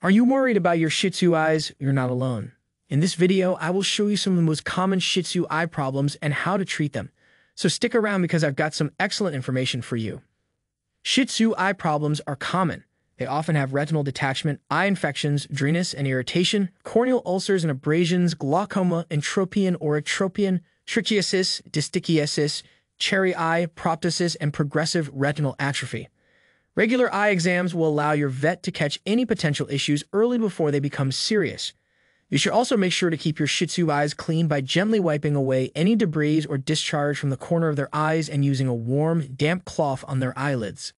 Are you worried about your Shih Tzu eyes? You're not alone. In this video, I will show you some of the most common Shih Tzu eye problems and how to treat them. So stick around because I've got some excellent information for you. Shih Tzu eye problems are common. They often have retinal detachment, eye infections, dryness and irritation, corneal ulcers and abrasions, glaucoma, entropion or ectropion, trichiasis, distichiasis, cherry eye, proptosis, and progressive retinal atrophy. Regular eye exams will allow your vet to catch any potential issues early before they become serious. You should also make sure to keep your Shih Tzu eyes clean by gently wiping away any debris or discharge from the corner of their eyes and using a warm, damp cloth on their eyelids.